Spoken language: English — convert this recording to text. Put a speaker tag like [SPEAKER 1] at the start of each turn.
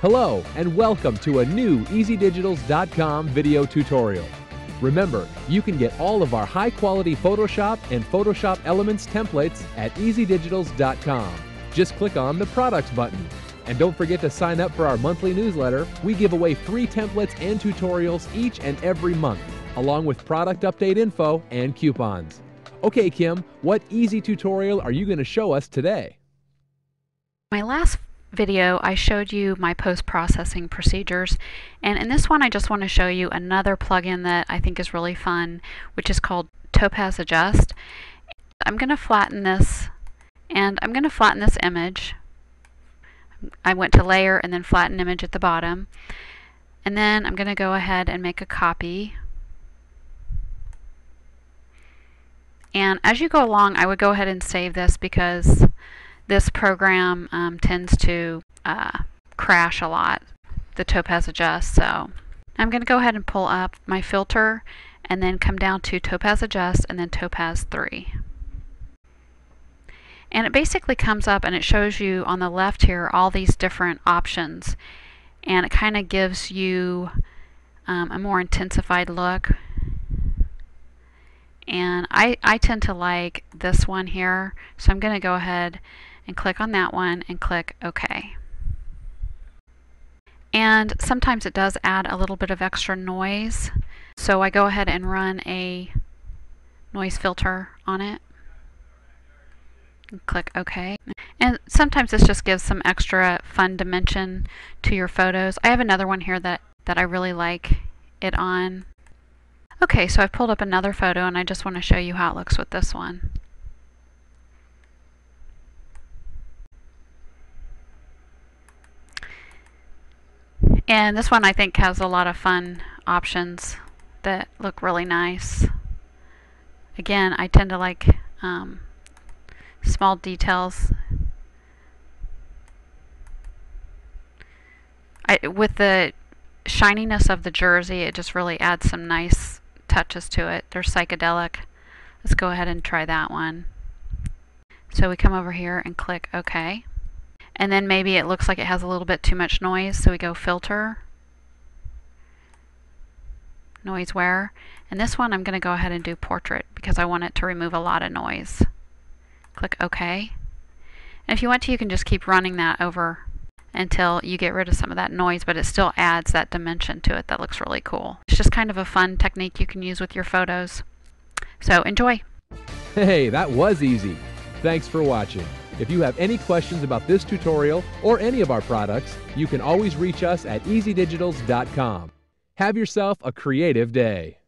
[SPEAKER 1] Hello, and welcome to a new EasyDigitals.com video tutorial. Remember, you can get all of our high quality Photoshop and Photoshop Elements templates at EasyDigitals.com. Just click on the Products button. And don't forget to sign up for our monthly newsletter. We give away free templates and tutorials each and every month, along with product update info and coupons. Okay, Kim, what easy tutorial are you going to show us today?
[SPEAKER 2] My last video I showed you my post-processing procedures and in this one I just want to show you another plugin that I think is really fun which is called Topaz Adjust. I'm going to flatten this and I'm going to flatten this image. I went to layer and then flatten image at the bottom and then I'm going to go ahead and make a copy and as you go along I would go ahead and save this because this program um, tends to uh, crash a lot, the Topaz Adjust. So I'm going to go ahead and pull up my filter and then come down to Topaz Adjust and then Topaz 3. And it basically comes up and it shows you on the left here all these different options. And it kind of gives you um, a more intensified look. And I, I tend to like this one here. So I'm going to go ahead and click on that one and click OK. And sometimes it does add a little bit of extra noise. So I go ahead and run a noise filter on it. And click OK. And sometimes this just gives some extra fun dimension to your photos. I have another one here that, that I really like it on. Okay, so I've pulled up another photo and I just want to show you how it looks with this one. And this one I think has a lot of fun options that look really nice. Again, I tend to like um, small details. I, with the shininess of the jersey, it just really adds some nice touches to it. They're psychedelic. Let's go ahead and try that one. So we come over here and click OK and then maybe it looks like it has a little bit too much noise so we go filter. Noiseware and this one I'm going to go ahead and do portrait because I want it to remove a lot of noise. Click OK. And if you want to you can just keep running that over until you get rid of some of that noise but it still adds that dimension to it that looks really cool. It's just kind of a fun technique you can use with your photos. So enjoy.
[SPEAKER 1] Hey that was easy. Thanks for watching if you have any questions about this tutorial or any of our products, you can always reach us at easydigitals.com. Have yourself a creative day.